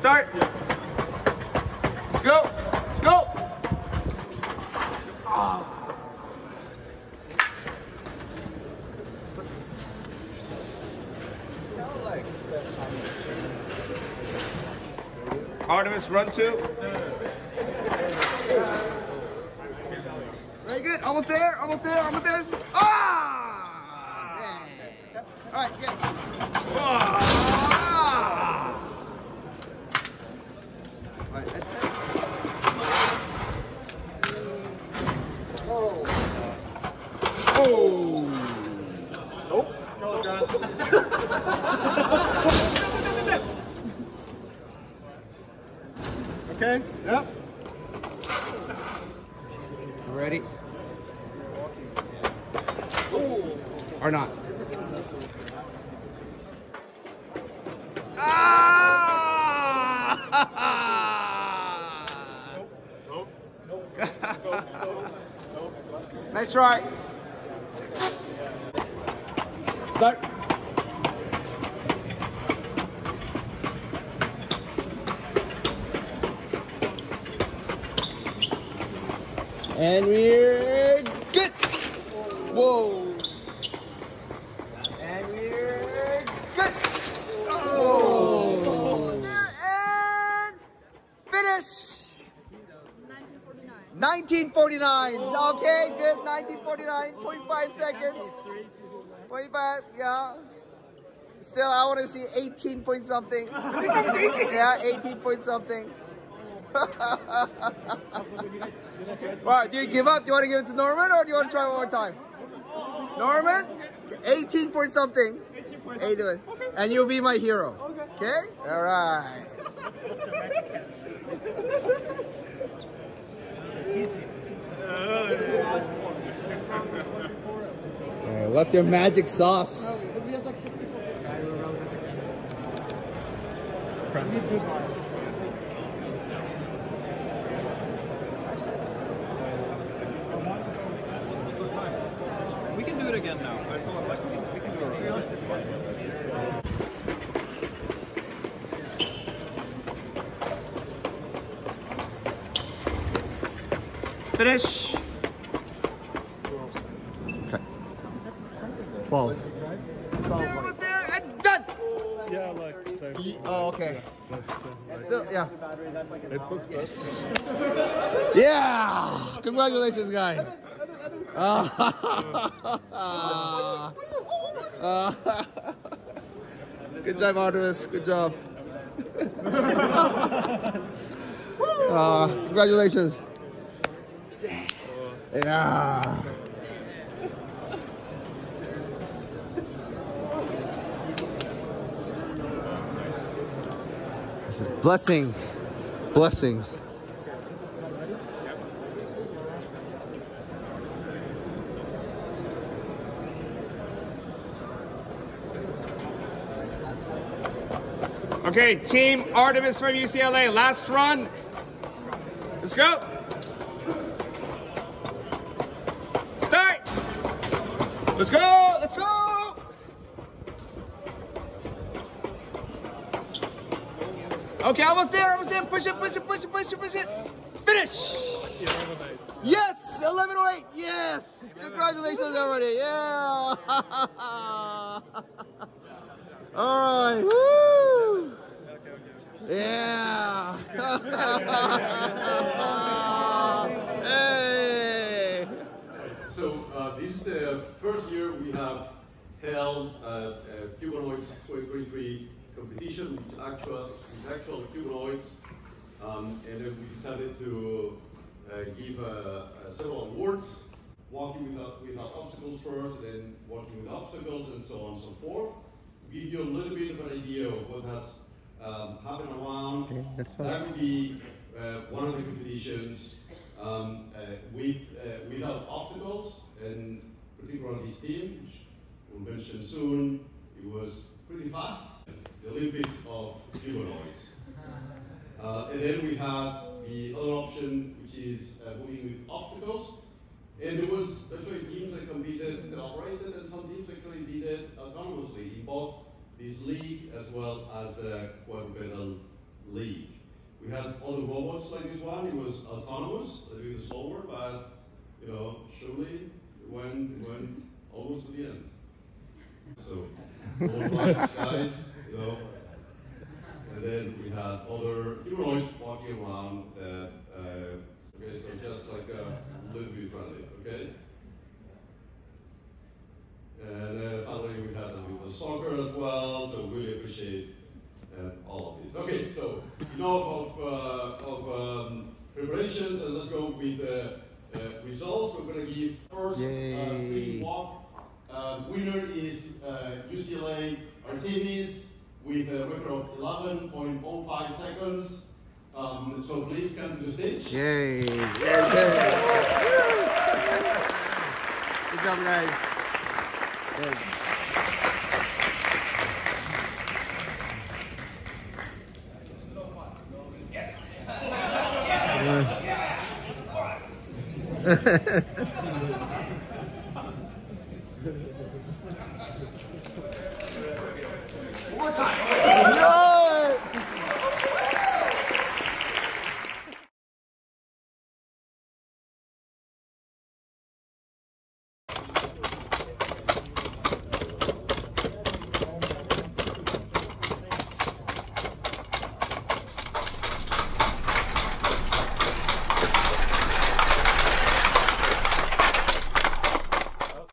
Start. Let's go. Let's go. Artemis, run two. Very good. Almost there. Almost there. Almost there. Ah! Dang. All right. Yeah. Ah! All right. That's it. Oh. Nope. Okay. Yep. Ready? Or not? Ah! nice try. Start. And we're good. Whoa. And we're good. Oh. And finish. 1949. 1949. Okay, good. 1949. 0.5 seconds. 25, yeah. Still, I want to see 18 point something. yeah, 18 point something. All right, do you give up? Do you want to give it to Norman or do you want to try one more time? Norman? 18 point something. 18. point something. And you'll be my hero. Okay? All right. Uh, What's your magic sauce? We can do it again now. I thought like we we can do it. Finish. Okay. 12. There, almost there, and done! Yeah, like same. Ye- Oh, okay. Still, yeah. It was first. Yeah! Congratulations, guys. Good job, Artemis. Good job. Uh, congratulations. Yeah. Blessing. Blessing. Okay, Team Artemis from UCLA, last run. Let's go. Start. Let's go. Okay, almost there. Almost there. Push it. Push it. Push it. Push it. Push it. Finish. Yes, 1108. Yes. Congratulations, everybody. Yeah. All right. Woo. Yeah. hey. So uh, this is the first year we have held uh, uh, Humanoids 2023 competition with actual, with actual humanoids, um, and then we decided to uh, give uh, uh, several awards, walking without, without obstacles first, and then walking with obstacles, and so on and so forth. To give you a little bit of an idea of what has um, happened around, that's that would be uh, one of the competitions um, uh, with, uh, without obstacles, and particularly this team, which we'll mention soon, it was pretty fast. The Olympics of humanoids. Uh, and then we have the other option, which is uh, moving with obstacles. And there was actually teams that competed, that operated, and some teams actually did it autonomously in both this league as well as the quadrupedal league. We had other robots like this one. It was autonomous, a little bit slower, but you know, surely it went, it went almost to the end. So, all right, guys, you know. And then we had other humanoids walking around that, uh, okay, so just like a little bit friendly, okay? And uh, finally, we had a soccer as well, so really appreciate uh, all of these. Okay, so enough of, uh, of um, preparations, and let's go with the uh, results. We're going to give first uh, free walk. Uh, winner is uh, UCLA Artemis with a record of 11.05 seconds. Um, so please come to the stage. Yay. Very good. good job, guys. Good. One